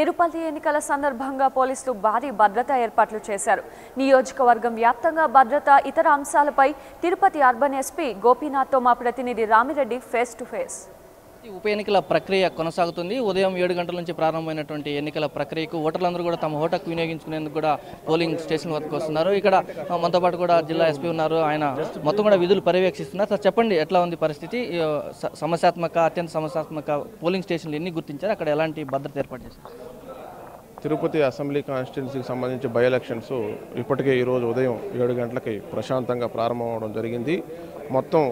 తిరుపతి ఎన్నికల సందర్భంగా పోలీసులు భారీ భద్రతా ఏర్పాట్లు చేశారు. నియోజకవర్గం వ్యాప్తంగా భద్రత ఇతర అంశాలపై తిరుపతి అర్బన్ ఎస్పీ గోపీనాథ్తో మా ప్రతినిధి రామిరెడ్డి ఫేస్ టు ఫేస్. ఈ ఉప ఎన్నికల ప్రక్రియ కొనసాగుతుంది. ఉదయం ఏడు గంటల నుంచి ప్రారంభమైనటువంటి ఎన్నికల ప్రక్రియకు ఓటర్లందరూ కూడా తమ ఓటకు వినియోగించుకునేందుకు కూడా పోలింగ్ స్టేషన్ వరకు వస్తున్నారు. ఇక్కడ మనతో పాటు కూడా జిల్లా ఎస్పీ ఉన్నారు. ఆయన మొత్తం కూడా విధులు పర్యవేక్షిస్తున్నారు. సార్ చెప్పండి ఎట్లా ఉంది పరిస్థితి? స- సమస్యాత్మక అత్యంత సమస్యాత్మక పోలింగ్ స్టేషన్లు ఎన్ని గుర్తించారు? అక్కడ ఎలాంటి భద్రత ఏర్పాటు చేశారు? తిరుపతి అసెంబ్లీ కాన్స్టిట్యున్సీకి సంబంధించి బై ఎలక్షన్స్ ఇప్పటికే ఈరోజు ఉదయం ఏడు గంటలకి ప్రశాంతంగా ప్రారంభమవడం జరిగింది. మొత్తం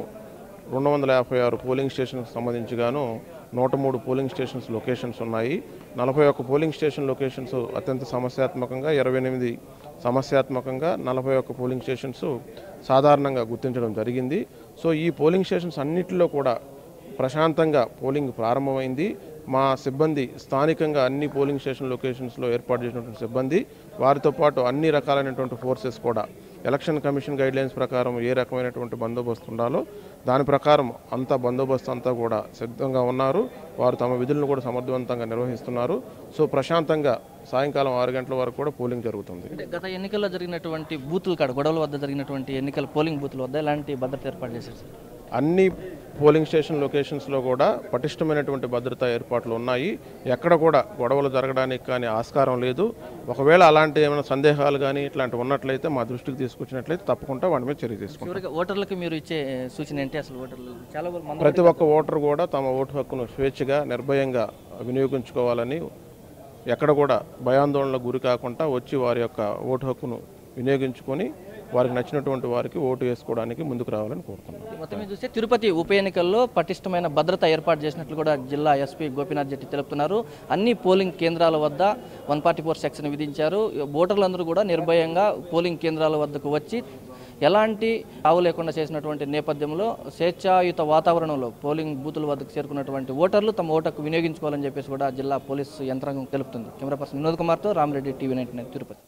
రెండు వందల యాభై ఆరు పోలింగ్ స్టేషన్కి సంబంధించి గాను నూట మూడు పోలింగ్ స్టేషన్స్ లొకేషన్స్ ఉన్నాయి. నలభై ఒక్క పోలింగ్ స్టేషన్ లొకేషన్స్ అత్యంత సమస్యాత్మకంగా ఇరవై ఎనిమిది సమస్యాత్మకంగా నలభై ఒక్క పోలింగ్ స్టేషన్స్ సాధారణంగా గుర్తించడం జరిగింది. సో ఈ పోలింగ్ స్టేషన్స్ అన్నిటిలో కూడా ప్రశాంతంగా పోలింగ్ ప్రారంభమైంది. మా సిబ్బంది స్థానికంగా అన్ని పోలింగ్ స్టేషన్ లొకేషన్స్లో ఏర్పాటు చేసినటువంటి సిబ్బంది వారితో పాటు అన్ని రకాలైనటువంటి ఫోర్సెస్ కూడా ఎలక్షన్ కమిషన్ గైడ్లైన్స్ ప్రకారం ఏ రకమైనటువంటి బందోబస్తు ఉండాలో దాని ప్రకారం అంతా బందోబస్తు అంతా కూడా సిద్ధంగా ఉన్నారు. వారు తమ విధులను కూడా సమర్థవంతంగా నిర్వహిస్తున్నారు. సో ప్రశాంతంగా సాయంకాలం ఆరు గంటల వరకు కూడా పోలింగ్ జరుగుతుంది. గత ఎన్నికల్లో జరిగినటువంటి బూతుల కాడ గొడవల వద్ద జరిగినటువంటి ఎన్నికల పోలింగ్ బూతుల వద్ద ఎలాంటి భద్రత ఏర్పాటు చేశారు సార్? అన్ని పోలింగ్ స్టేషన్ లొకేషన్స్లో కూడా పటిష్టమైనటువంటి భద్రతా ఏర్పాట్లు ఉన్నాయి. ఎక్కడ కూడా గొడవలు జరగడానికి కానీ ఆస్కారం లేదు. ఒకవేళ అలాంటి ఏమైనా సందేహాలు కానీ ఇట్లాంటివి ఉన్నట్లయితే మా దృష్టికి తీసుకొచ్చినట్లయితే తప్పకుండా వాటి మీద చర్య తీసుకుంటాం. ఓటర్లకు మీరు ఇచ్చే సూచన ఏంటి? అసలు ఓటర్లు చాలా ప్రతి ఒక్క ఓటర్ కూడా తమ ఓటు హక్కును స్వేచ్ఛగా నిర్భయంగా వినియోగించుకోవాలని ఎక్కడ కూడా భయాందోళనలకు గురి కాకుండా వచ్చి వారి యొక్క ఓటు హక్కును వినియోగించుకొని వారికి నచ్చినటువంటి వారికి ఓటు వేసుకోవడానికి ముందుకు రావాలని కోరుతున్నాం. మొత్తం చూస్తే తిరుపతి ఉప ఎన్నికల్లో పటిష్టమైన భద్రత ఏర్పాటు చేసినట్లు కూడా జిల్లా ఎస్పీ గోపీనాథ్ జెట్టి తెలుపుతున్నారు. అన్ని పోలింగ్ కేంద్రాల వద్ద వన్ ఫార్టీ ఫోర్ సెక్షన్ విధించారు. ఓటర్లందరూ కూడా నిర్భయంగా పోలింగ్ కేంద్రాల వద్దకు వచ్చి ఎలాంటి ఆవు లేకుండా చేసినటువంటి నేపథ్యంలో స్వేచ్ఛాయుత వాతావరణంలో పోలింగ్ బూతుల వద్దకు చేరుకున్నటువంటి ఓటర్లు తమ ఓటకు వినియోగించుకోవాలని చెప్పేసి కూడా జిల్లా పోలీసు యంత్రాంగం తెలుపుతుంది. కెమెరా పర్సన్ వినోద్ కుమార్తో రామిరెడ్డి టీవీ నైన్టీ తిరుపతి.